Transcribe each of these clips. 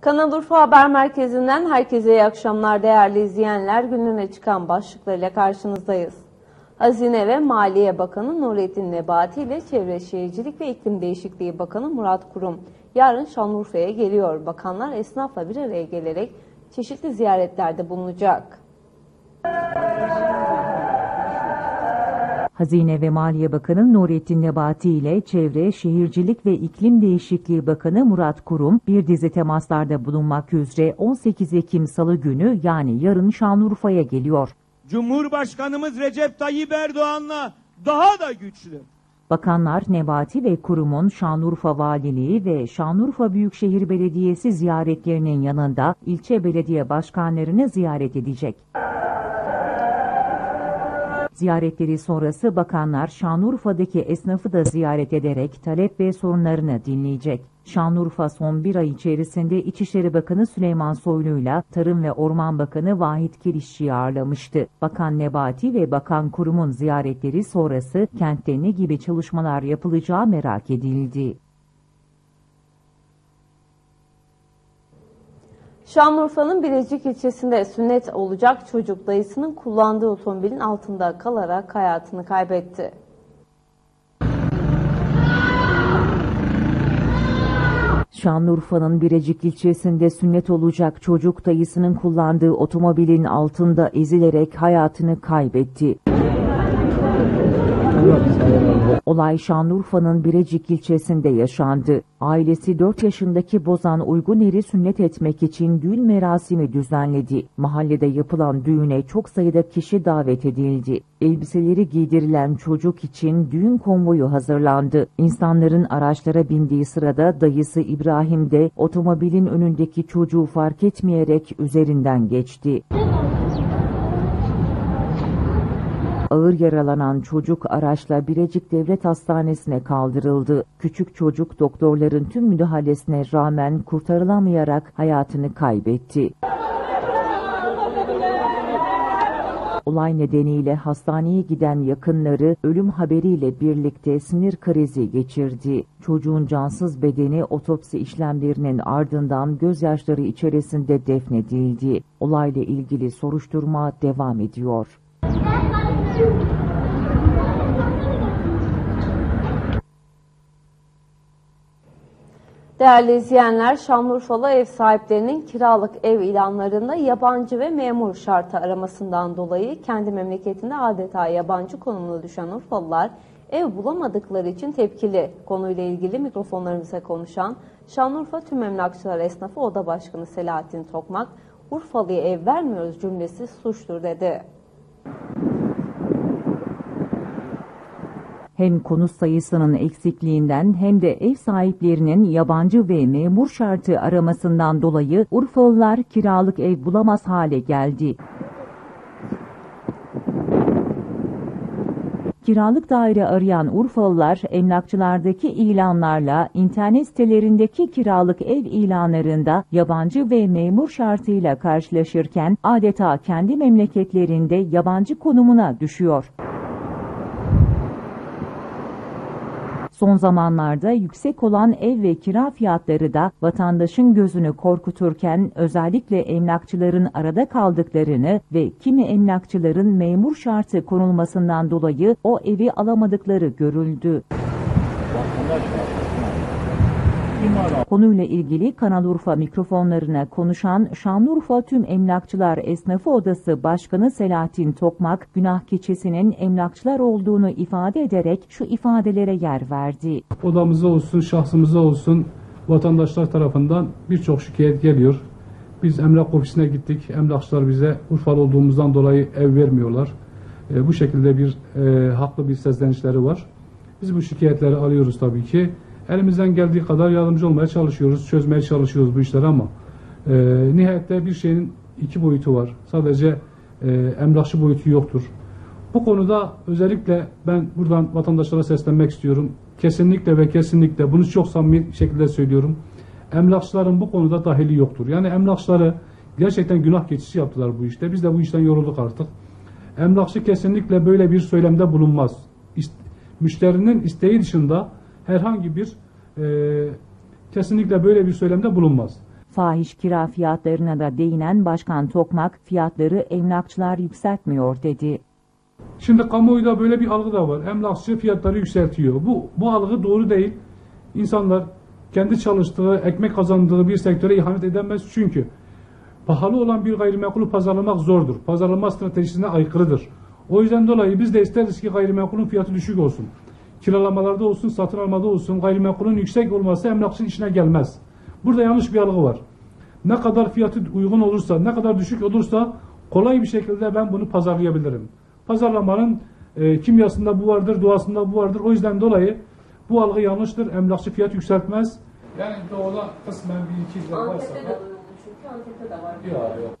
Kanal Urfa Haber Merkezi'nden herkese iyi akşamlar değerli izleyenler. Gününe çıkan başlıklarıyla karşınızdayız. Hazine ve Maliye Bakanı Nurettin Nebati ile Çevre Şehircilik ve İklim Değişikliği Bakanı Murat Kurum yarın Şanlıurfa'ya geliyor. Bakanlar esnafla bir araya gelerek çeşitli ziyaretlerde bulunacak. Hazine ve Maliye Bakanı Nurettin Nebati ile Çevre, Şehircilik ve İklim Değişikliği Bakanı Murat Kurum bir dizi temaslarda bulunmak üzere 18 Ekim Salı günü yani yarın Şanlıurfa'ya geliyor. Cumhurbaşkanımız Recep Tayyip Erdoğan'la daha da güçlü. Bakanlar Nebati ve Kurum'un Şanlıurfa Valiliği ve Şanlıurfa Büyükşehir Belediyesi ziyaretlerinin yanında ilçe belediye başkanlarını ziyaret edecek. Ziyaretleri sonrası bakanlar Şanlıurfa'daki esnafı da ziyaret ederek talep ve sorunlarını dinleyecek. Şanlıurfa son bir ay içerisinde İçişleri Bakanı Süleyman Soylu ile Tarım ve Orman Bakanı Vahit Kirişçi'yi ağırlamıştı. Bakan Nebati ve Bakan Kurum'un ziyaretleri sonrası kentte ne gibi çalışmalar yapılacağı merak edildi. Şanlıurfa'nın Bilecik ilçesinde sünnet olacak çocuk dayısının kullandığı otomobilin altında kalarak hayatını kaybetti. Şanlıurfa'nın Birecik ilçesinde sünnet olacak çocuk dayısının kullandığı otomobilin altında ezilerek hayatını kaybetti. Olay Şanlıurfa'nın Birecik ilçesinde yaşandı. Ailesi 4 yaşındaki Bozan Uyguner'i sünnet etmek için düğün merasimi düzenledi. Mahallede yapılan düğüne çok sayıda kişi davet edildi. Elbiseleri giydirilen çocuk için düğün konvoyu hazırlandı. İnsanların araçlara bindiği sırada dayısı İbrahim de otomobilin önündeki çocuğu fark etmeyerek üzerinden geçti. Ağır yaralanan çocuk araçla Birecik Devlet Hastanesi'ne kaldırıldı. Küçük çocuk doktorların tüm müdahalesine rağmen kurtarılamayarak hayatını kaybetti. Olay nedeniyle hastaneye giden yakınları ölüm haberiyle birlikte sinir krizi geçirdi. Çocuğun cansız bedeni otopsi işlemlerinin ardından gözyaşları içerisinde defnedildi. Olayla ilgili soruşturma devam ediyor. Değerli izleyenler, Şanlıurfalı ev sahiplerinin kiralık ev ilanlarında yabancı ve memur şartı aramasından dolayı kendi memleketinde adeta yabancı konumuna düşen Urfalılar ev bulamadıkları için tepkili. Konuyla ilgili mikrofonlarımıza konuşan Şanlıurfa Tüm Emlakçılar Esnafı Oda Başkanı Selahattin Tokmak, Urfalı'ya ev vermiyoruz cümlesi suçtur dedi. Hem konut sayısının eksikliğinden hem de ev sahiplerinin yabancı ve memur şartı aramasından dolayı Urfalılar kiralık ev bulamaz hale geldi. Kiralık daire arayan Urfalılar emlakçılardaki ilanlarla internet sitelerindeki kiralık ev ilanlarında yabancı ve memur şartıyla karşılaşırken adeta kendi memleketlerinde yabancı konumuna düşüyor. Son zamanlarda yüksek olan ev ve kira fiyatları da vatandaşın gözünü korkuturken özellikle emlakçıların arada kaldıklarını ve kimi emlakçıların memur şartı konulmasından dolayı o evi alamadıkları görüldü. Konuyla ilgili Kanal Urfa mikrofonlarına konuşan Şanlıurfa Tüm Emlakçılar Esnafı Odası Başkanı Selahattin Tokmak, günah keçisinin emlakçılar olduğunu ifade ederek şu ifadelere yer verdi. Odamıza olsun, şahsımıza olsun vatandaşlar tarafından birçok şikayet geliyor. Biz emlak ofisine gittik. Emlakçılar bize Urfalı olduğumuzdan dolayı ev vermiyorlar. E, bu şekilde bir e, haklı bir seslenişleri var. Biz bu şikayetleri alıyoruz tabii ki. Elimizden geldiği kadar yardımcı olmaya çalışıyoruz, çözmeye çalışıyoruz bu işleri ama e, nihayette bir şeyin iki boyutu var. Sadece e, emlakçı boyutu yoktur. Bu konuda özellikle ben buradan vatandaşlara seslenmek istiyorum. Kesinlikle ve kesinlikle bunu çok samimi şekilde söylüyorum. Emlakçıların bu konuda dahili yoktur. Yani emlakçıları gerçekten günah geçişi yaptılar bu işte. Biz de bu işten yorulduk artık. Emlakçı kesinlikle böyle bir söylemde bulunmaz. İst, müşterinin isteği dışında herhangi bir e, kesinlikle böyle bir söylemde bulunmaz. Fahiş kira fiyatlarına da değinen Başkan Tokmak, fiyatları emlakçılar yükseltmiyor dedi. Şimdi kamuoyunda böyle bir algı da var. Emlakçı fiyatları yükseltiyor. Bu, bu algı doğru değil. İnsanlar kendi çalıştığı, ekmek kazandığı bir sektöre ihanet edemez. Çünkü pahalı olan bir gayrimenkulü pazarlamak zordur. Pazarlama stratejisine aykırıdır. O yüzden dolayı biz de isteriz ki gayrimenkulün fiyatı düşük olsun. Kiralamalarda olsun, satın almada olsun gayrimenkulün yüksek olması emlakçının işine gelmez. Burada yanlış bir algı var. Ne kadar fiyatı uygun olursa, ne kadar düşük olursa kolay bir şekilde ben bunu pazarlayabilirim. Pazarlamanın e, kimyasında bu vardır, doğasında bu vardır. O yüzden dolayı bu algı yanlıştır. Emlakçı fiyat yükseltmez. Yani doğuda kısmen bir iki lira varsa Antep'te de var. Yok, yok.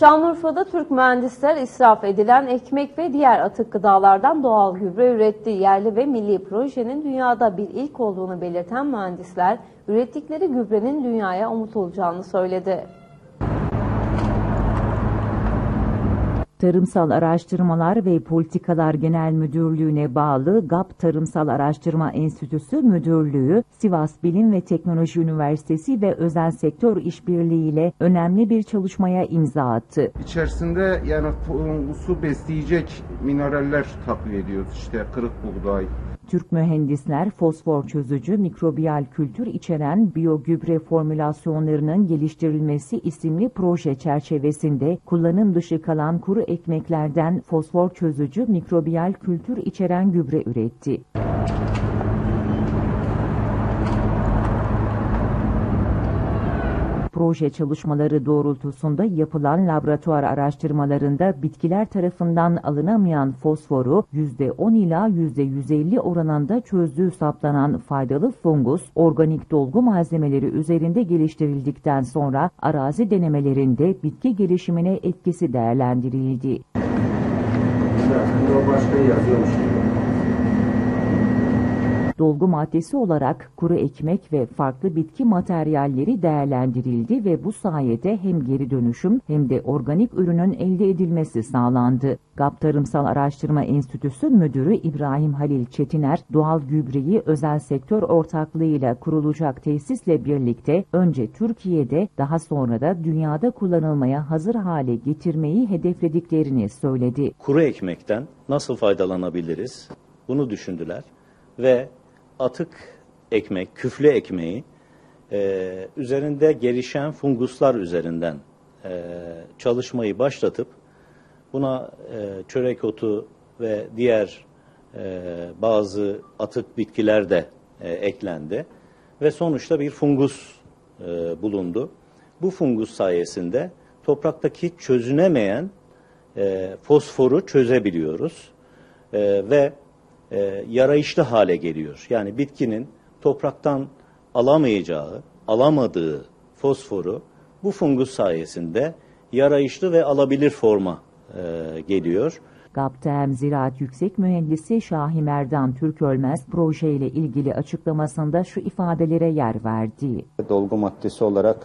Şanlıurfa'da Türk mühendisler israf edilen ekmek ve diğer atık gıdalardan doğal gübre üretti. Yerli ve milli projenin dünyada bir ilk olduğunu belirten mühendisler, ürettikleri gübrenin dünyaya umut olacağını söyledi. Tarımsal Araştırmalar ve Politikalar Genel Müdürlüğü'ne bağlı GAP Tarımsal Araştırma Enstitüsü Müdürlüğü, Sivas Bilim ve Teknoloji Üniversitesi ve özel sektör işbirliğiyle önemli bir çalışmaya imza attı. İçerisinde yani su besleyecek mineraller takviye ediyoruz. İşte kırık buğday, Türk mühendisler fosfor çözücü mikrobiyal kültür içeren biyogübre formülasyonlarının geliştirilmesi isimli proje çerçevesinde kullanım dışı kalan kuru ekmeklerden fosfor çözücü mikrobiyal kültür içeren gübre üretti. Proje çalışmaları doğrultusunda yapılan laboratuvar araştırmalarında bitkiler tarafından alınamayan fosforu %10 ila %150 oranında çözdüğü saptanan faydalı fungus, organik dolgu malzemeleri üzerinde geliştirildikten sonra arazi denemelerinde bitki gelişimine etkisi değerlendirildi. başka yazıyormuş dolgu maddesi olarak kuru ekmek ve farklı bitki materyalleri değerlendirildi ve bu sayede hem geri dönüşüm hem de organik ürünün elde edilmesi sağlandı. GAP Tarımsal Araştırma Enstitüsü Müdürü İbrahim Halil Çetiner, doğal gübreyi özel sektör ortaklığıyla kurulacak tesisle birlikte önce Türkiye'de daha sonra da dünyada kullanılmaya hazır hale getirmeyi hedeflediklerini söyledi. Kuru ekmekten nasıl faydalanabiliriz? Bunu düşündüler ve atık ekmek, küflü ekmeği e, üzerinde gelişen funguslar üzerinden e, çalışmayı başlatıp buna e, çörek otu ve diğer e, bazı atık bitkiler de e, eklendi ve sonuçta bir fungus e, bulundu. Bu fungus sayesinde topraktaki çözünemeyen e, fosforu çözebiliyoruz e, ve e, yarayışlı hale geliyor. Yani bitkinin topraktan alamayacağı, alamadığı fosforu bu fungus sayesinde yarayışlı ve alabilir forma e, geliyor. GAPTEM Ziraat Yüksek Mühendisi Şahi Merdan Türkölmez projeyle ilgili açıklamasında şu ifadelere yer verdi. Dolgu maddesi olarak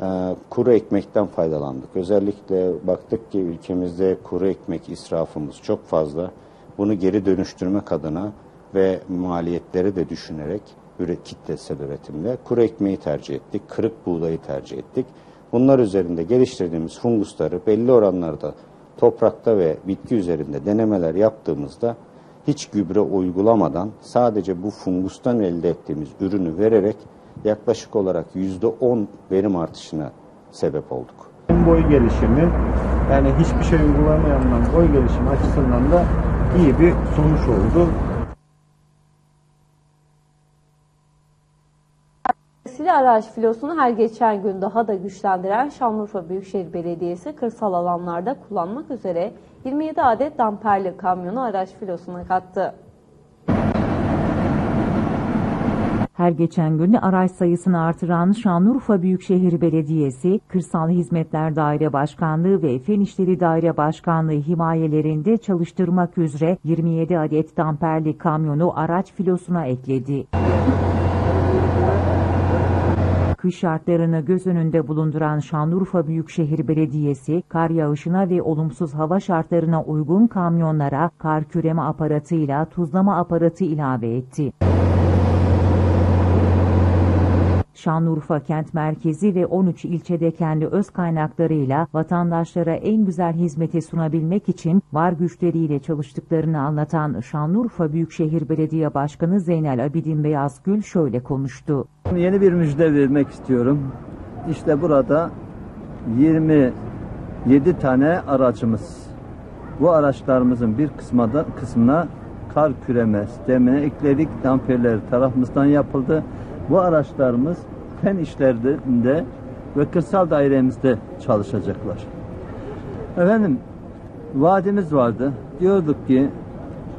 e, kuru ekmekten faydalandık. Özellikle baktık ki ülkemizde kuru ekmek israfımız çok fazla bunu geri dönüştürmek adına ve maliyetleri de düşünerek üret, kitlesel üretimle kuru ekmeği tercih ettik, kırık buğdayı tercih ettik. Bunlar üzerinde geliştirdiğimiz fungusları belli oranlarda toprakta ve bitki üzerinde denemeler yaptığımızda hiç gübre uygulamadan sadece bu fungustan elde ettiğimiz ürünü vererek yaklaşık olarak %10 verim artışına sebep olduk. Boy gelişimi yani hiçbir şey uygulamayandan boy gelişimi açısından da iyi bir sonuç oldu. Sili araç filosunu her geçen gün daha da güçlendiren Şanlıurfa Büyükşehir Belediyesi kırsal alanlarda kullanmak üzere 27 adet damperli kamyonu araç filosuna kattı. Her geçen gün araç sayısını artıran Şanlıurfa Büyükşehir Belediyesi, Kırsal Hizmetler Daire Başkanlığı ve Fen İşleri Daire Başkanlığı himayelerinde çalıştırmak üzere 27 adet damperli kamyonu araç filosuna ekledi. Kış şartlarını göz önünde bulunduran Şanlıurfa Büyükşehir Belediyesi, kar yağışına ve olumsuz hava şartlarına uygun kamyonlara kar küreme aparatıyla tuzlama aparatı ilave etti. Şanlıurfa kent merkezi ve 13 ilçede kendi öz kaynaklarıyla vatandaşlara en güzel hizmeti sunabilmek için var güçleriyle çalıştıklarını anlatan Şanlıurfa Büyükşehir Belediye Başkanı Zeynel Abidin Beyazgül şöyle konuştu. Yeni bir müjde vermek istiyorum. İşte burada 27 tane aracımız. Bu araçlarımızın bir kısmına, kısmına kar küreme sistemine ekledik. Damperler tarafımızdan yapıldı. Bu araçlarımız fen işlerinde ve kırsal dairemizde çalışacaklar. Efendim vaadimiz vardı. Diyorduk ki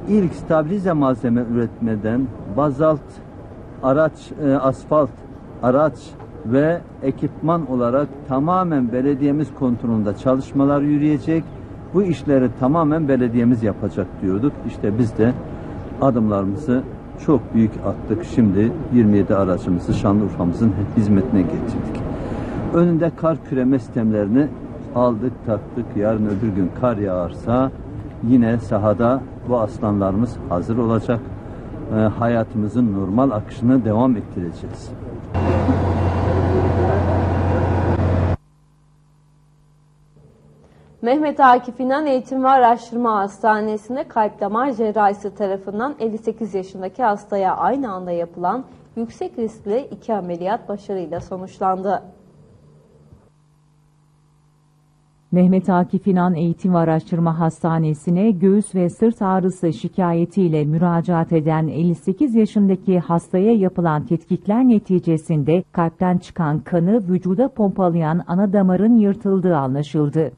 ilk stabilize malzeme üretmeden bazalt, araç, e, asfalt, araç ve ekipman olarak tamamen belediyemiz kontrolünde çalışmalar yürüyecek. Bu işleri tamamen belediyemiz yapacak diyorduk. İşte biz de adımlarımızı çok büyük attık. Şimdi 27 aracımızı Şanlıurfa'mızın hizmetine getirdik. Önünde kar küreme sistemlerini aldık taktık. Yarın öbür gün kar yağarsa yine sahada bu aslanlarımız hazır olacak. Ee, hayatımızın normal akışını devam ettireceğiz. Mehmet Akif İnan Eğitim ve Araştırma Hastanesi'nde kalp damar cerrahisi tarafından 58 yaşındaki hastaya aynı anda yapılan yüksek riskli iki ameliyat başarıyla sonuçlandı. Mehmet Akif İnan Eğitim ve Araştırma Hastanesi'ne göğüs ve sırt ağrısı şikayetiyle müracaat eden 58 yaşındaki hastaya yapılan tetkikler neticesinde kalpten çıkan kanı vücuda pompalayan ana damarın yırtıldığı anlaşıldı.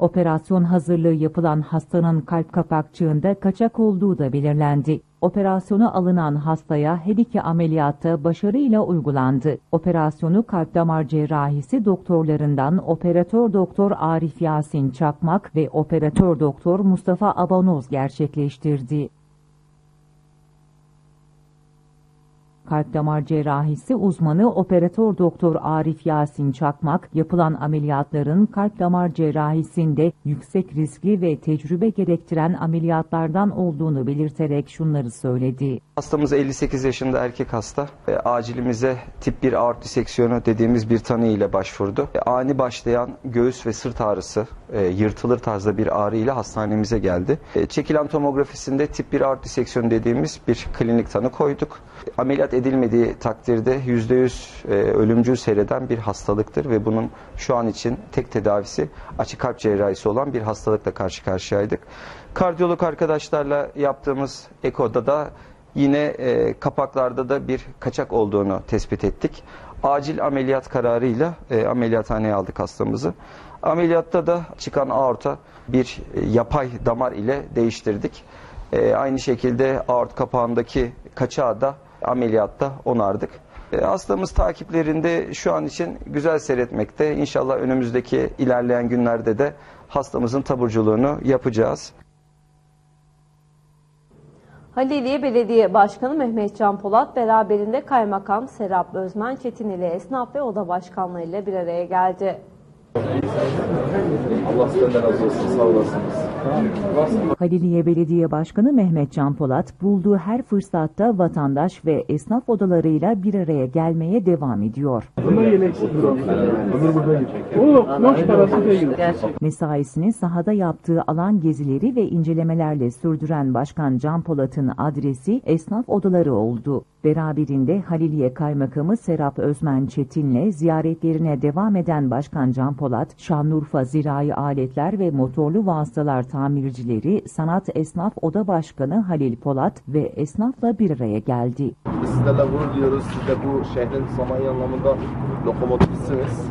Operasyon hazırlığı yapılan hastanın kalp kapakçığında kaçak olduğu da belirlendi. Operasyona alınan hastaya her iki ameliyatta başarıyla uygulandı. Operasyonu kalp damar cerrahisi doktorlarından operatör doktor Arif Yasin Çakmak ve operatör doktor Mustafa Abanoz gerçekleştirdi. Kalp damar cerrahisi uzmanı operatör doktor Arif Yasin Çakmak, yapılan ameliyatların kalp damar cerrahisinde yüksek riskli ve tecrübe gerektiren ameliyatlardan olduğunu belirterek şunları söyledi. Hastamız 58 yaşında erkek hasta. E, acilimize tip 1 aort diseksiyonu dediğimiz bir tanı ile başvurdu. E, ani başlayan göğüs ve sırt ağrısı, e, yırtılır tarzda bir ağrı ile hastanemize geldi. E, çekilen tomografisinde tip 1 aort diseksiyonu dediğimiz bir klinik tanı koyduk. Ameliyat edilmediği takdirde %100 e, ölümcül seyreden bir hastalıktır ve bunun şu an için tek tedavisi açık kalp cerrahisi olan bir hastalıkla karşı karşıyaydık. Kardiyolog arkadaşlarla yaptığımız ekoda da yine e, kapaklarda da bir kaçak olduğunu tespit ettik. Acil ameliyat kararıyla e, ameliyathaneye aldık hastamızı. Ameliyatta da çıkan aorta bir e, yapay damar ile değiştirdik. E, aynı şekilde aort kapağındaki kaçağı da ameliyatta onardık. E, hastamız takiplerinde şu an için güzel seyretmekte. İnşallah önümüzdeki ilerleyen günlerde de hastamızın taburculuğunu yapacağız. Haliliye Belediye Başkanı Mehmet Can Polat beraberinde Kaymakam Serap Özmen Çetin ile esnaf ve oda başkanlığı ile bir araya geldi. Allah senden razı olsun. Sağ olasınız. Haliliye Belediye Başkanı Mehmet Can Polat bulduğu her fırsatta vatandaş ve esnaf odalarıyla bir araya gelmeye devam ediyor. Mesaisini sahada yaptığı alan gezileri ve incelemelerle sürdüren Başkan Can Polat'ın adresi esnaf odaları oldu. Beraberinde Haliliye Kaymakamı Serap Özmen Çetin'le ziyaretlerine devam eden Başkan Can Polat, Şanlıurfa Zirai Aletler ve Motorlu Vasıtalar Tamircileri Sanat Esnaf Oda Başkanı Halil Polat ve esnafla bir araya geldi. Biz sizlerle gurur duyuyoruz. Siz de bu şehrin sanayi anlamında lokomotifsiniz.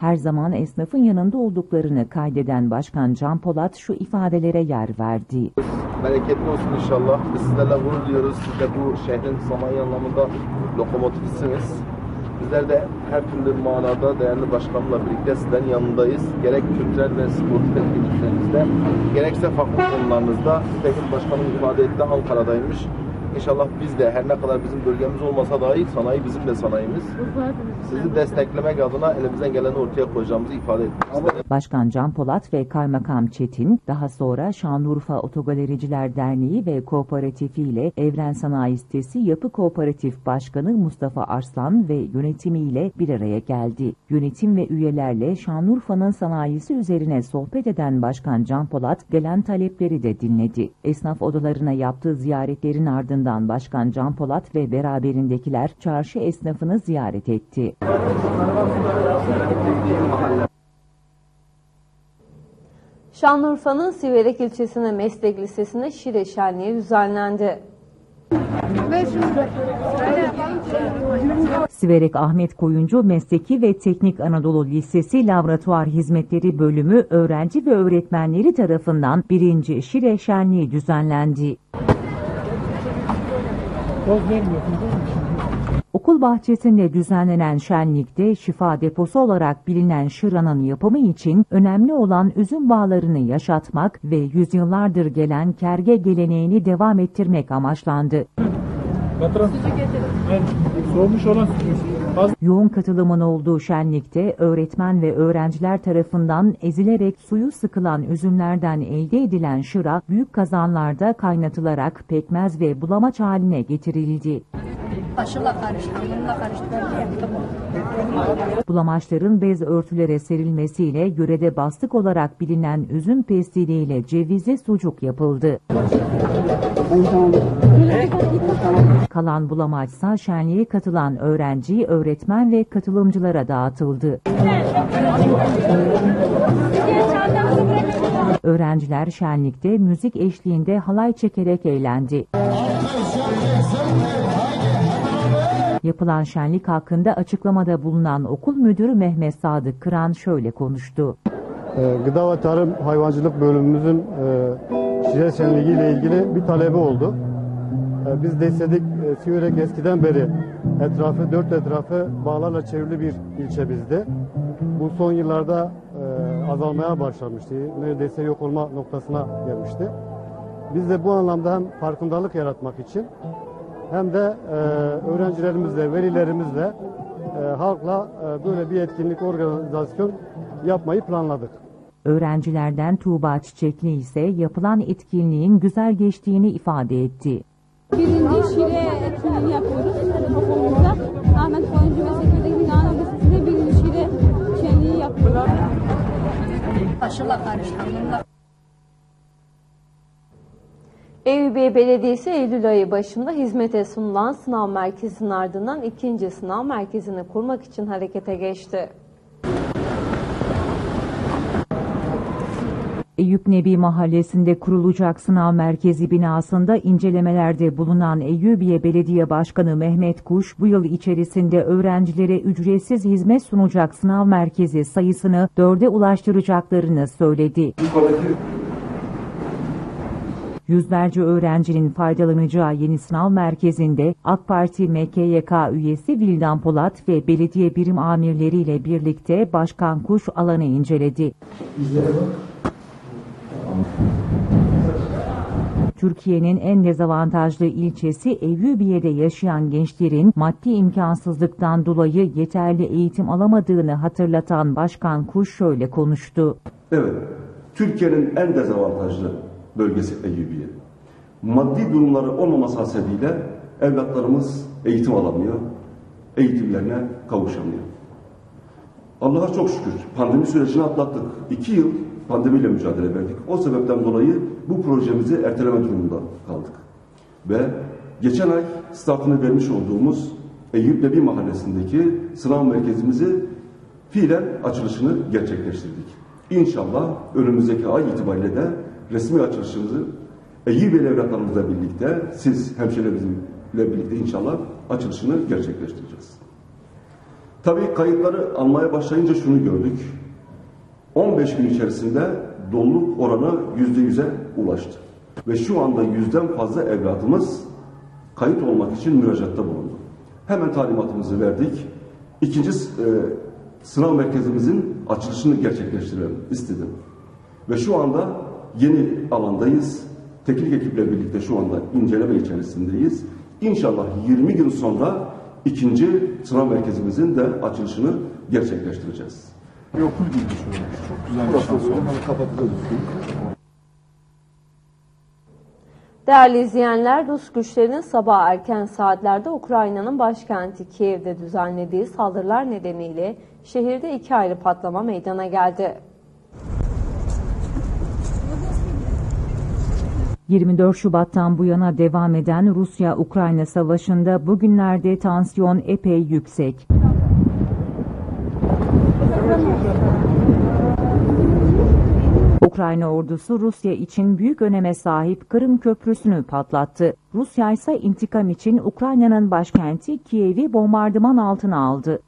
Her zaman esnafın yanında olduklarını kaydeden Başkan Can Polat şu ifadelere yer verdi. Bereketli olsun inşallah. Biz sizlerle gurur duyuyoruz. Siz de bu şehrin sanayi anlamında lokomotifsiniz. Bizler de her türlü manada değerli başkanımla birlikte sizlerin yanındayız. Gerek kültürel ve sportif etkinliklerinizde, gerekse farklı konularınızda. Nitekim başkanım ifade etti Ankara'daymış. İnşallah biz de her ne kadar bizim bölgemiz olmasa dahi sanayi bizim de sanayimiz. Sizi desteklemek adına elimizden geleni ortaya koyacağımızı ifade istedim. Başkan Can Polat ve Kaymakam Çetin daha sonra Şanlıurfa Otogalericiler Derneği ve Kooperatifi ile Evren Sanayi Sitesi Yapı Kooperatif Başkanı Mustafa Arslan ve yönetimiyle bir araya geldi. Yönetim ve üyelerle Şanlıurfa'nın sanayisi üzerine sohbet eden Başkan Can Polat gelen talepleri de dinledi. Esnaf odalarına yaptığı ziyaretlerin ardından Başkan Can Polat ve beraberindekiler çarşı esnafını ziyaret etti. Şanlıurfa'nın Siverek ilçesinde meslek lisesinde şire şenliği düzenlendi. Siverek Ahmet Koyuncu Mesleki ve Teknik Anadolu Lisesi Laboratuvar Hizmetleri Bölümü öğrenci ve öğretmenleri tarafından birinci Şire Şenliği düzenlendi. Okul bahçesinde düzenlenen şenlikte şifa deposu olarak bilinen şıranın yapımı için önemli olan üzüm bağlarını yaşatmak ve yüzyıllardır gelen kerge geleneğini devam ettirmek amaçlandı. Soğumuş olan Yoğun katılımın olduğu şenlikte öğretmen ve öğrenciler tarafından ezilerek suyu sıkılan üzümlerden elde edilen şıra büyük kazanlarda kaynatılarak pekmez ve bulamaç haline getirildi. Aşıla karıştı, bununla karıştı. Bulamaçların bez örtülere serilmesiyle yörede bastık olarak bilinen üzüm pestiliyle cevizli sucuk yapıldı. Kalan bulamaçsa şenliğe katılan öğrenci, öğretmen ve katılımcılara dağıtıldı. Öğrenciler şenlikte müzik eşliğinde halay çekerek eğlendi. Yapılan şenlik hakkında açıklamada bulunan okul müdürü Mehmet Sadık Kıran şöyle konuştu. Ee, Gıda ve Tarım Hayvancılık Bölümümüzün şişe şenliği ile ilgili bir talebi oldu. E, Biz de istedik, e, Siverek eskiden beri etrafı, dört etrafı bağlarla çevrili bir ilçe bizde. Bu son yıllarda e, azalmaya başlamıştı. Neredeyse yok olma noktasına gelmişti. Biz de bu anlamda hem farkındalık yaratmak için hem de e, öğrencilerimizle, velilerimizle, e, halkla e, böyle bir etkinlik organizasyon yapmayı planladık. Öğrencilerden Tuğba Çiçekli ise yapılan etkinliğin güzel geçtiğini ifade etti. Birinci şile etkinliğini yapıyoruz okulumuzda. Ahmet Koyuncu Mesleki Binanın Lisesi'nde birinci şile şenliği yapıyoruz. Aşıla karıştı, bununla Eyüp Belediyesi Eylül ayı başında hizmete sunulan sınav merkezinin ardından ikinci sınav merkezini kurmak için harekete geçti. Eyüp Nebi Mahallesi'nde kurulacak sınav merkezi binasında incelemelerde bulunan Eyyubiye Belediye Başkanı Mehmet Kuş bu yıl içerisinde öğrencilere ücretsiz hizmet sunacak sınav merkezi sayısını dörde ulaştıracaklarını söyledi. Yüzlerce öğrencinin faydalanacağı yeni sınav merkezinde AK Parti MKYK üyesi Vildan Polat ve belediye birim amirleriyle birlikte Başkan Kuş alanı inceledi. Türkiye'nin en dezavantajlı ilçesi Eyyubiye'de yaşayan gençlerin maddi imkansızlıktan dolayı yeterli eğitim alamadığını hatırlatan Başkan Kuş şöyle konuştu. Evet, Türkiye'nin en dezavantajlı bölgesi Eyyubiye. Maddi durumları olmaması hasebiyle evlatlarımız eğitim alamıyor, eğitimlerine kavuşamıyor. Allah'a çok şükür pandemi sürecini atlattık. İki yıl pandemiyle mücadele verdik. O sebepten dolayı bu projemizi erteleme durumunda kaldık. Ve geçen ay startını vermiş olduğumuz Eyüp Nebi Mahallesi'ndeki sınav merkezimizi fiilen açılışını gerçekleştirdik. İnşallah önümüzdeki ay itibariyle de resmi açılışımızı Eyyubiye'li evlatlarımızla birlikte, siz hemşehrilerimizle birlikte inşallah açılışını gerçekleştireceğiz. Tabii kayıtları almaya başlayınca şunu gördük. 15 gün içerisinde doluluk oranı yüzde yüze ulaştı. Ve şu anda yüzden fazla evlatımız kayıt olmak için müracaatta bulundu. Hemen talimatımızı verdik. İkinci e, sınav merkezimizin açılışını gerçekleştirelim istedim. Ve şu anda yeni alandayız. Teknik ekiple birlikte şu anda inceleme içerisindeyiz. İnşallah 20 gün sonra ikinci sınav merkezimizin de açılışını gerçekleştireceğiz. Bir okul gibi düşünüyoruz. Çok güzel bir şans oldu. Kapatacağız Değerli izleyenler, Rus güçlerinin sabah erken saatlerde Ukrayna'nın başkenti Kiev'de düzenlediği saldırılar nedeniyle şehirde iki ayrı patlama meydana geldi. 24 Şubat'tan bu yana devam eden Rusya-Ukrayna savaşında bugünlerde tansiyon epey yüksek. Ukrayna ordusu Rusya için büyük öneme sahip Kırım Köprüsü'nü patlattı. Rusya ise intikam için Ukrayna'nın başkenti Kiev'i bombardıman altına aldı.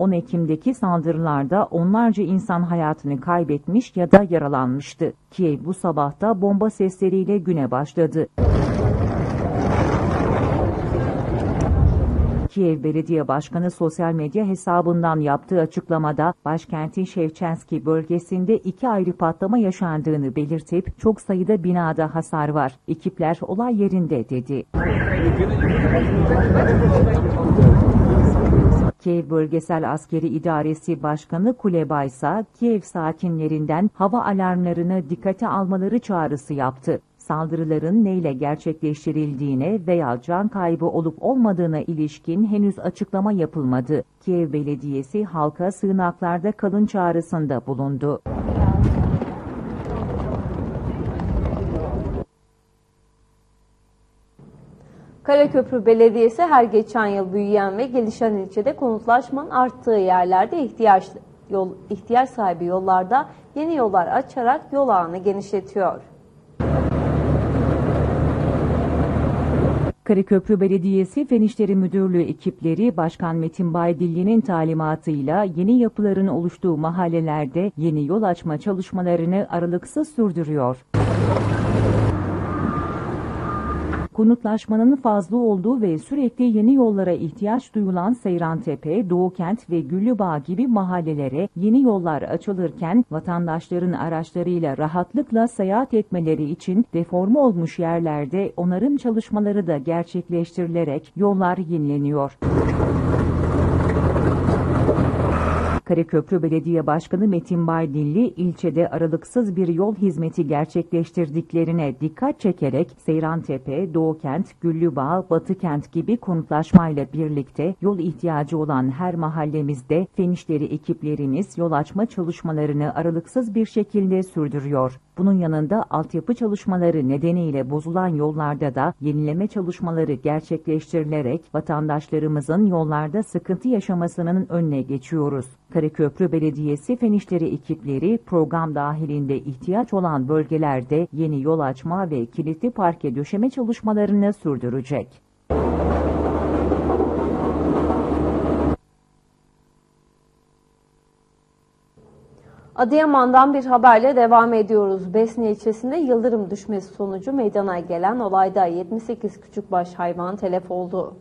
...10 Ekim'deki saldırılarda onlarca insan hayatını kaybetmiş ya da yaralanmıştı. Kiev bu sabahta bomba sesleriyle güne başladı. Kiev Belediye Başkanı sosyal medya hesabından yaptığı açıklamada başkentin Şevçenski bölgesinde iki ayrı patlama yaşandığını belirtip çok sayıda binada hasar var. Ekipler olay yerinde dedi. Kiev Bölgesel Askeri İdaresi Başkanı Kuleba ise Kiev sakinlerinden hava alarmlarını dikkate almaları çağrısı yaptı saldırıların neyle gerçekleştirildiğine veya can kaybı olup olmadığına ilişkin henüz açıklama yapılmadı. Kiev Belediyesi halka sığınaklarda kalın çağrısında bulundu. Karaköprü Belediyesi her geçen yıl büyüyen ve gelişen ilçede konutlaşmanın arttığı yerlerde ihtiyaç yol ihtiyaç sahibi yollarda yeni yollar açarak yol ağını genişletiyor. Karaköprü Belediyesi Fen İşleri Müdürlüğü ekipleri Başkan Metin Baydilli'nin talimatıyla yeni yapıların oluştuğu mahallelerde yeni yol açma çalışmalarını aralıksız sürdürüyor. Konutlaşmanın fazla olduğu ve sürekli yeni yollara ihtiyaç duyulan Seyrantepe, Doğukent ve Güllübağ gibi mahallelere yeni yollar açılırken vatandaşların araçlarıyla rahatlıkla seyahat etmeleri için deforme olmuş yerlerde onarım çalışmaları da gerçekleştirilerek yollar yenileniyor. Karaköprü Belediye Başkanı Metin Baydilli ilçede aralıksız bir yol hizmeti gerçekleştirdiklerine dikkat çekerek Seyrantepe, Doğukent, Güllübağ, Batıkent gibi konutlaşmayla birlikte yol ihtiyacı olan her mahallemizde fen işleri ekiplerimiz yol açma çalışmalarını aralıksız bir şekilde sürdürüyor. Bunun yanında altyapı çalışmaları nedeniyle bozulan yollarda da yenileme çalışmaları gerçekleştirilerek vatandaşlarımızın yollarda sıkıntı yaşamasının önüne geçiyoruz. Karaköprü Belediyesi Fen İşleri ekipleri program dahilinde ihtiyaç olan bölgelerde yeni yol açma ve kilitli parke döşeme çalışmalarını sürdürecek. Adıyaman'dan bir haberle devam ediyoruz. Besni ilçesinde yıldırım düşmesi sonucu meydana gelen olayda 78 küçükbaş hayvan telef oldu.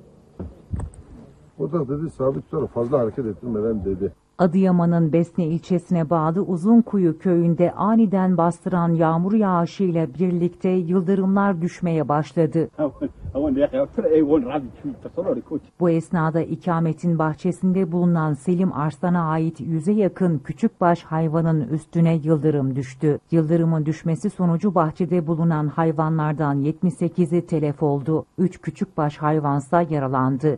O da dedi sabit sonra fazla hareket ettirmeden dedi. Adıyaman'ın Besne ilçesine bağlı Uzunkuyu köyünde aniden bastıran yağmur yağışıyla birlikte yıldırımlar düşmeye başladı. Bu esnada ikametin bahçesinde bulunan Selim Arslan'a ait yüze yakın küçükbaş hayvanın üstüne yıldırım düştü. Yıldırımın düşmesi sonucu bahçede bulunan hayvanlardan 78'i telef oldu. 3 küçükbaş hayvansa yaralandı.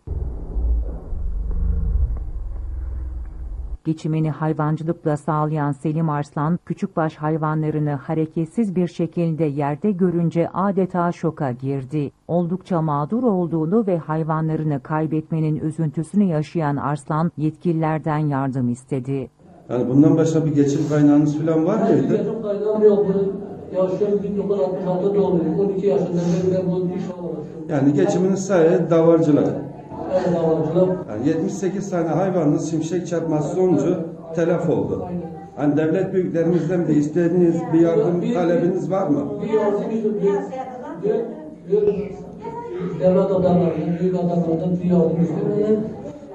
Geçimini hayvancılıkla sağlayan Selim Arslan, küçükbaş hayvanlarını hareketsiz bir şekilde yerde görünce adeta şoka girdi. Oldukça mağdur olduğunu ve hayvanlarını kaybetmenin üzüntüsünü yaşayan Arslan, yetkililerden yardım istedi. Yani bundan başka bir geçim kaynağınız falan var mıydı? Geçim kaynağım yok. Yaşım 1966 doğumluyum. 12 yaşında ben bu iş uğraşıyorum. Yani geçiminiz sadece davarcılık. Yani 78 tane hayvanınız şimşek çarpması sonucu telef oldu. Hani devlet büyüklerimizden de istediğiniz bir yardım Bir- talebiniz var mı? Bir yardım. Bir, bir, bir devlet adamlarından, büyük adamlardan bir yardım istiyorum.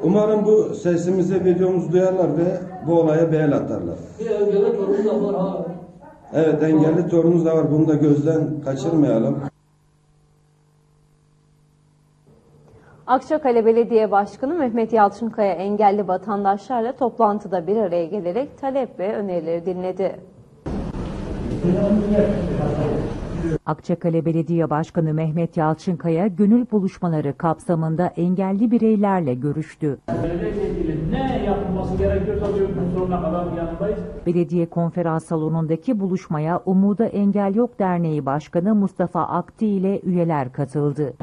Umarım bu sesimizi, videomuzu duyarlar ve bu olaya beğen atarlar. Bir evde torun da var ha. Evet engelli torunumuz da var. Bunu da gözden kaçırmayalım. Akçakale Belediye Başkanı Mehmet Yalçınkaya engelli vatandaşlarla toplantıda bir araya gelerek talep ve önerileri dinledi. Akçakale Belediye Başkanı Mehmet Yalçınkaya gönül buluşmaları kapsamında engelli bireylerle görüştü. Ne yapılması gerekiyorsa kadar yanındayız. Belediye konferans salonundaki buluşmaya Umuda Engel Yok Derneği Başkanı Mustafa Akti ile üyeler katıldı.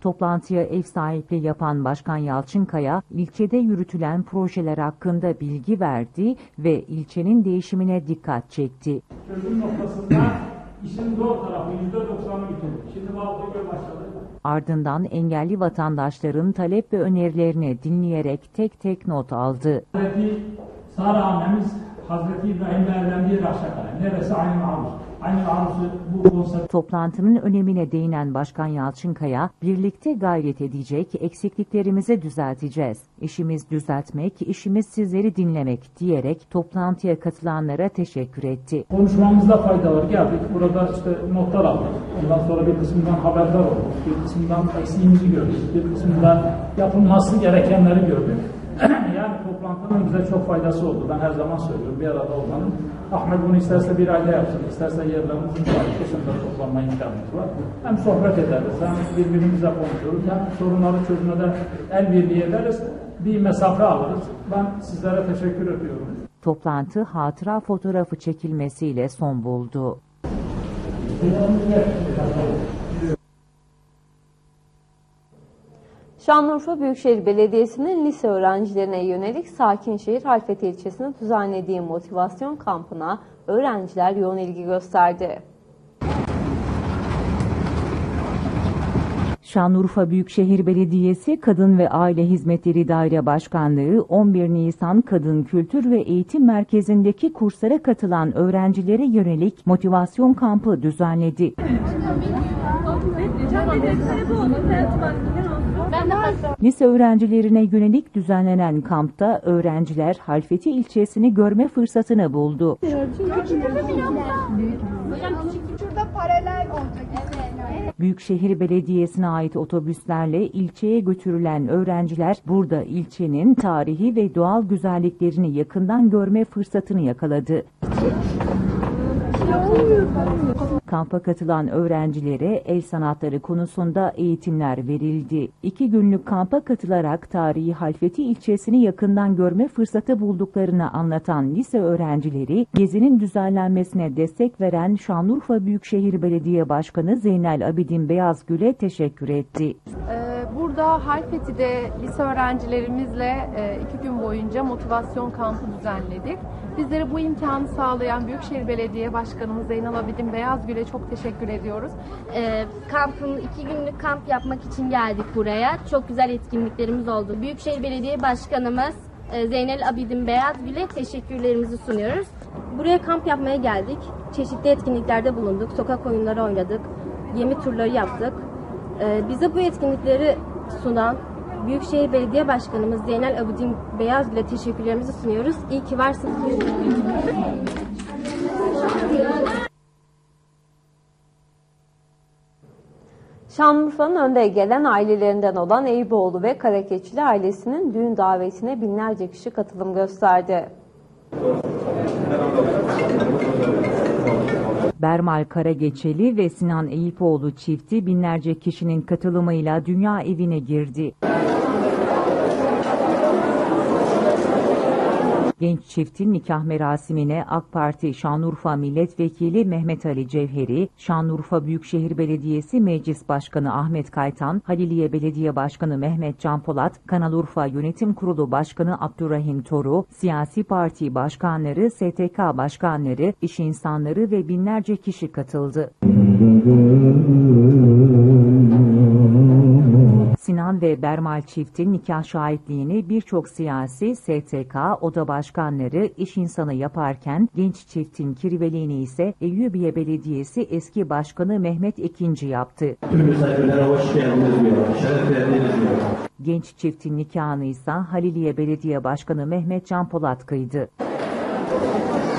Toplantıya ev sahipliği yapan Başkan Yalçınkaya, ilçede yürütülen projeler hakkında bilgi verdi ve ilçenin değişimine dikkat çekti. Çözüm noktasında işin zor tarafı %90'ı bitirdik. Şimdi Balkıgöl başladı. Ardından engelli vatandaşların talep ve önerilerini dinleyerek tek tek not aldı. Hazreti Sara annemiz Hazreti İbrahim'le evlendiği Rahşakale. Neresi aynı aruz. Toplantının önemine değinen Başkan Yalçınkaya, birlikte gayret edecek, eksikliklerimizi düzelteceğiz. İşimiz düzeltmek, işimiz sizleri dinlemek diyerek toplantıya katılanlara teşekkür etti. konuşmamızda fayda var. Geldik burada işte notlar aldık. Ondan sonra bir kısmından haberdar olduk. Bir kısmından eksiğimizi gördük. Bir kısmından yapılması gerekenleri gördük. yani toplantının bize çok faydası oldu. Ben her zaman söylüyorum bir arada olmanın. Ahmet bunu isterse bir ayda yapsın, isterse yerlerimizin. Kesinlikle toplanma imkanımız var. Hem sohbet ederiz, hem birbirimizle konuşuruz, hem sorunları çözmede el birliği ederiz. Bir mesafe alırız. Ben sizlere teşekkür ediyorum. Toplantı hatıra fotoğrafı çekilmesiyle son buldu. Şanlıurfa Büyükşehir Belediyesi'nin lise öğrencilerine yönelik Sakinşehir Halfeti ilçesinde düzenlediği motivasyon kampına öğrenciler yoğun ilgi gösterdi. Şanlıurfa Büyükşehir Belediyesi Kadın ve Aile Hizmetleri Daire Başkanlığı 11 Nisan Kadın Kültür ve Eğitim Merkezi'ndeki kurslara katılan öğrencilere yönelik motivasyon kampı düzenledi. Lise öğrencilerine yönelik düzenlenen kampta öğrenciler Halfeti ilçesini görme fırsatını buldu. Büyükşehir Belediyesi'ne ait otobüslerle ilçeye götürülen öğrenciler burada ilçenin tarihi ve doğal güzelliklerini yakından görme fırsatını yakaladı. Kampa katılan öğrencilere el sanatları konusunda eğitimler verildi. İki günlük kampa katılarak tarihi Halfeti ilçesini yakından görme fırsatı bulduklarını anlatan lise öğrencileri, gezinin düzenlenmesine destek veren Şanlıurfa Büyükşehir Belediye Başkanı Zeynel Abidin Beyazgül'e teşekkür etti. Ee, Burada Halfeti'de lise öğrencilerimizle e, iki gün boyunca motivasyon kampı düzenledik. Bizlere bu imkanı sağlayan Büyükşehir Belediye Başkanımız Zeynel Abidin Beyazgül'e çok teşekkür ediyoruz. Ee, kampın iki günlük kamp yapmak için geldik buraya. Çok güzel etkinliklerimiz oldu. Büyükşehir Belediye Başkanımız e, Zeynel Abidin Beyazgül'e teşekkürlerimizi sunuyoruz. Buraya kamp yapmaya geldik. Çeşitli etkinliklerde bulunduk. Sokak oyunları oynadık. Gemi turları yaptık. Ee, bize bu etkinlikleri sunan Büyükşehir Belediye Başkanımız Zeynel Abidin Beyazgül'e teşekkürlerimizi sunuyoruz. İyi ki varsınız. Şanlıurfa'nın önde gelen ailelerinden olan Eyüboğlu ve Karakeçili ailesinin düğün davetine binlerce kişi katılım gösterdi. Bermal Karageçeli ve Sinan Eyüpoğlu çifti binlerce kişinin katılımıyla dünya evine girdi. Genç çiftin nikah merasimine AK Parti Şanlıurfa Milletvekili Mehmet Ali Cevheri, Şanlıurfa Büyükşehir Belediyesi Meclis Başkanı Ahmet Kaytan, Haliliye Belediye Başkanı Mehmet Can Polat, Kanalurfa Yönetim Kurulu Başkanı Abdurrahim Toru, siyasi parti başkanları, STK başkanları, iş insanları ve binlerce kişi katıldı. Sinan ve Bermal çiftin nikah şahitliğini birçok siyasi, STK, oda başkanları, iş insanı yaparken genç çiftin kirveliğini ise Eyyubiye Belediyesi eski başkanı Mehmet İkinci yaptı. Tüm misafirlere hoş geldiniz diyor. Şeref verdiniz diyor. Genç çiftin nikahını ise Haliliye Belediye Başkanı Mehmet Can Polat kıydı.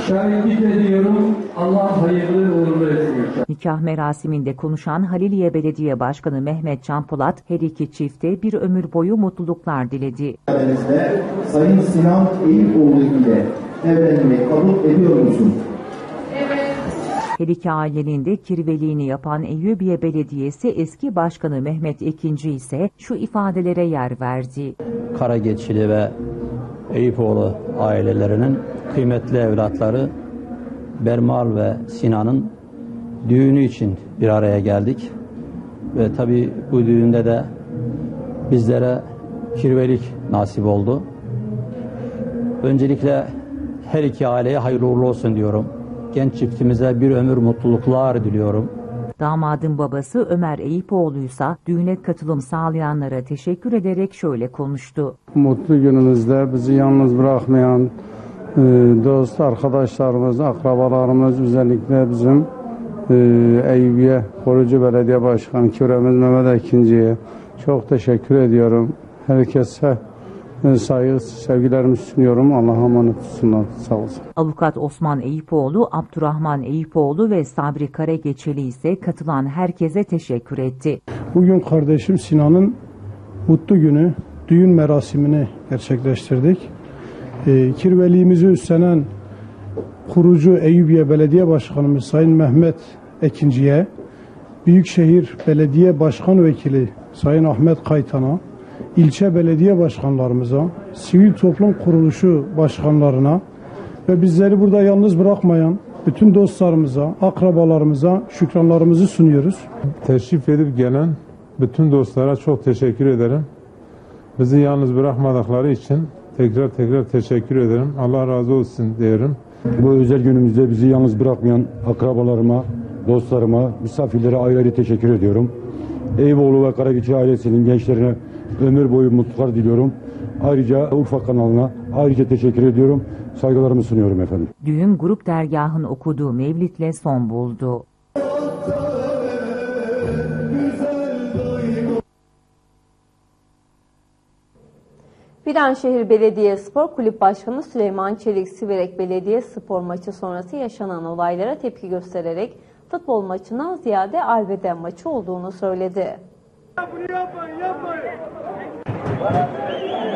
Şahitlik ediyorum. Allah hayırlı uğurlu etsin. Nikah merasiminde konuşan Haliliye Belediye Başkanı Mehmet Can Polat her iki çifte bir ömür boyu mutluluklar diledi. Sayın Sinan Eyüpoğlu ile evlenmeyi kabul ediyor musun? Her iki ailenin de kirveliğini yapan Eyyubiye Belediyesi eski başkanı Mehmet İkinci ise şu ifadelere yer verdi. Karageçili ve Eyüpoğlu ailelerinin kıymetli evlatları Bermal ve Sinan'ın düğünü için bir araya geldik. Ve tabi bu düğünde de bizlere kirvelik nasip oldu. Öncelikle her iki aileye hayırlı uğurlu olsun diyorum. Genç çiftimize bir ömür mutluluklar diliyorum. Damadın babası Ömer Eyüpoğlu ise düğüne katılım sağlayanlara teşekkür ederek şöyle konuştu. Mutlu günümüzde bizi yalnız bırakmayan e, dost, arkadaşlarımız, akrabalarımız özellikle bizim e, Eyüpiye Korucu Belediye Başkanı Küremiz Mehmet Ekinci'ye çok teşekkür ediyorum. Herkese saygı, sevgilerimi sunuyorum. Allah'a emanet olsunlar. Sağ olsun. Avukat Osman Eyüpoğlu, Abdurrahman Eyüpoğlu ve Sabri Karageçeli ise katılan herkese teşekkür etti. Bugün kardeşim Sinan'ın mutlu günü, düğün merasimini gerçekleştirdik. E, kirveliğimizi üstlenen kurucu Eyüpiye Belediye Başkanımız Sayın Mehmet Ekinci'ye, Büyükşehir Belediye Başkan Vekili Sayın Ahmet Kaytan'a, ilçe belediye başkanlarımıza, sivil toplum kuruluşu başkanlarına ve bizleri burada yalnız bırakmayan bütün dostlarımıza, akrabalarımıza şükranlarımızı sunuyoruz. Teşrif edip gelen bütün dostlara çok teşekkür ederim. Bizi yalnız bırakmadıkları için tekrar tekrar teşekkür ederim. Allah razı olsun diyorum. Bu özel günümüzde bizi yalnız bırakmayan akrabalarıma, dostlarıma, misafirlere ayrı ayrı teşekkür ediyorum. Eyüboğlu ve Karagiçi ailesinin gençlerine ömür boyu mutluluklar diliyorum. Ayrıca Urfa kanalına ayrıca teşekkür ediyorum. Saygılarımı sunuyorum efendim. Düğün grup dergahın okuduğu mevlitle son buldu. Viranşehir Belediye Spor Kulüp Başkanı Süleyman Çelik Siverek Belediye Spor maçı sonrası yaşanan olaylara tepki göstererek futbol maçından ziyade arbede maçı olduğunu söyledi.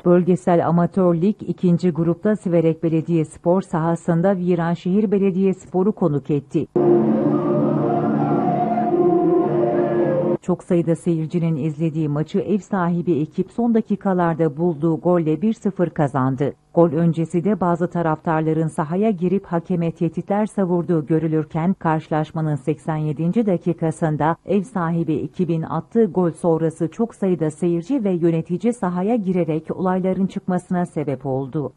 Bölgesel Amatör Lig 2. grupta Siverek Belediye Spor sahasında Viranşehir Belediye Spor'u konuk etti. Çok sayıda seyircinin izlediği maçı ev sahibi ekip son dakikalarda bulduğu golle 1-0 kazandı. Gol öncesi de bazı taraftarların sahaya girip hakeme tehditler savurduğu görülürken karşılaşmanın 87. dakikasında ev sahibi ekibin attığı gol sonrası çok sayıda seyirci ve yönetici sahaya girerek olayların çıkmasına sebep oldu.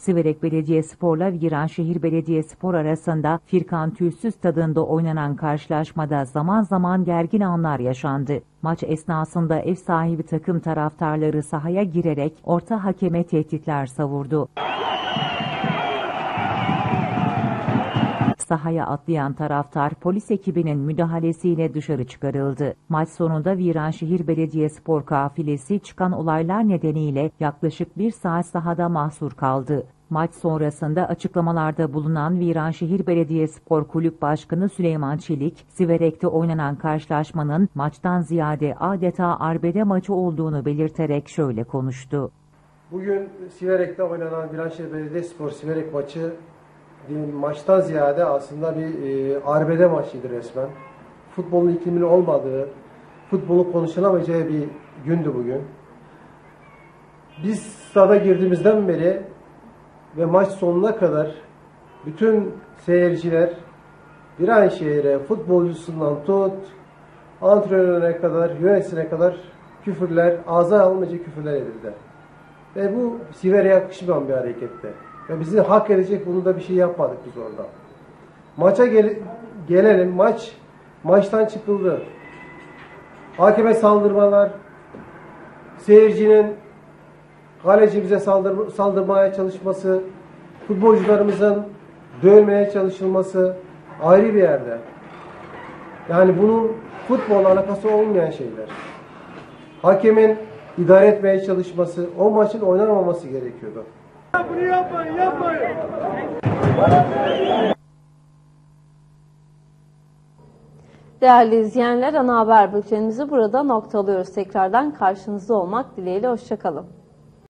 Siverek Belediyespor'la Viranşehir Belediyespor arasında Firkan Tülsüz tadında oynanan karşılaşmada zaman zaman gergin anlar yaşandı. Maç esnasında ev sahibi takım taraftarları sahaya girerek orta hakeme tehditler savurdu. Sahaya atlayan taraftar polis ekibinin müdahalesiyle dışarı çıkarıldı. Maç sonunda Viranşehir Belediyespor kafilesi çıkan olaylar nedeniyle yaklaşık bir saat sahada mahsur kaldı. Maç sonrasında açıklamalarda bulunan Viranşehir Belediyespor Kulüp Başkanı Süleyman Çelik, Siverek'te oynanan karşılaşmanın maçtan ziyade adeta arbede maçı olduğunu belirterek şöyle konuştu. Bugün Siverek'te oynanan Viranşehir Belediyespor Siverek maçı maçtan ziyade aslında bir e, arbede maçıydı resmen. Futbolun ikliminin olmadığı, futbolun konuşulamayacağı bir gündü bugün. Biz stada girdiğimizden beri ve maç sonuna kadar bütün seyirciler bir şehire futbolcusundan tut, antrenörüne kadar, yöneticisine kadar küfürler, ağza alınmayacak küfürler edildi. Ve bu Siver'e yakışmayan bir hareketti. Ve bizi hak edecek bunu da bir şey yapmadık biz orada. Maça gel gelelim. Maç maçtan çıkıldı. hakeme saldırmalar, seyircinin kalecimize saldır, saldırmaya çalışması, futbolcularımızın dövmeye çalışılması ayrı bir yerde. Yani bunun futbolla alakası olmayan şeyler. Hakemin idare etmeye çalışması, o maçın oynanmaması gerekiyordu. Bunu yapmayın, yapmayın. Değerli izleyenler ana haber bültenimizi burada noktalıyoruz. Tekrardan karşınızda olmak dileğiyle hoşçakalın.